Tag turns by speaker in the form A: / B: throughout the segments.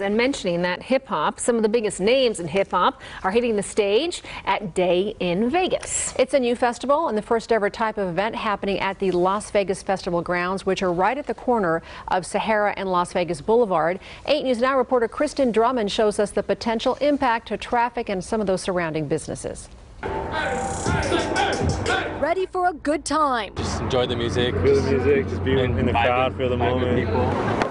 A: And mentioning that hip hop, some of the biggest names in hip hop are hitting the stage at Day N Vegas.
B: It's a new festival and the first ever type of event happening at the Las Vegas Festival grounds, which are right at the corner of Sahara and Las Vegas Boulevard. 8 News Now reporter Kristen Drummond shows us the potential impact to traffic and some of those surrounding businesses.
C: Ready for a good time.
D: Just enjoy the music.
E: Feel the music, just be
D: and
E: in the crowd,
D: with-
E: feel the moment.
D: people.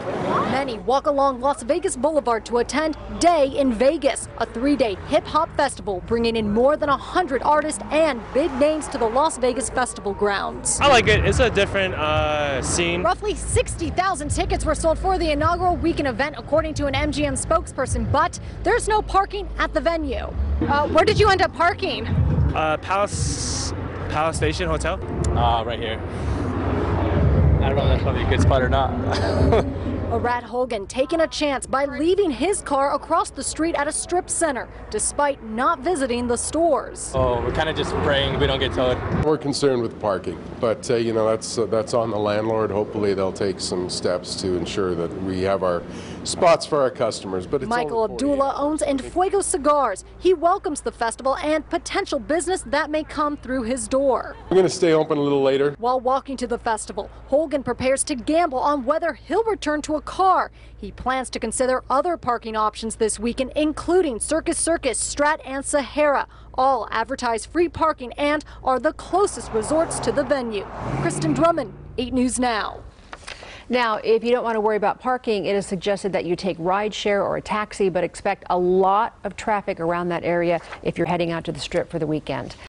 C: Many walk along Las Vegas Boulevard to attend Day N Vegas, a three-day hip-hop festival bringing in more than 100 artists and big names to the Las Vegas Festival grounds.
E: I like it. It's a different uh, scene.
C: Roughly 60,000 tickets were sold for the inaugural weekend event, according to an MGM spokesperson, but there's no parking at the venue. Uh, where did you end up parking?
E: Uh, Palace, Palace Station Hotel.
D: Uh, right here. I don't know if that's probably a good spot or not.
C: Arad Hogan taking a chance by leaving his car across the street at a strip center, despite not visiting the stores.
D: oh, we're kind of just praying we don't get towed.
F: We're concerned with parking, but uh, you know that's uh, that's on the landlord. Hopefully, they'll take some steps to ensure that we have our spots for our customers. But it's
C: Michael Abdullah owns Enfuego Cigars. He welcomes the festival and potential business that may come through his door.
F: We're going to stay open a little later.
C: While walking to the festival, Hogan prepares to gamble on whether he'll return to car. He plans to consider other parking options this weekend, including Circus Circus, Strat, and Sahara. All advertise free parking and are the closest resorts to the venue. Kristen Drummond, 8 News Now.
B: Now, if you don't want to worry about parking, it is suggested that you take rideshare or a taxi, but expect a lot of traffic around that area if you're heading out to the strip for the weekend.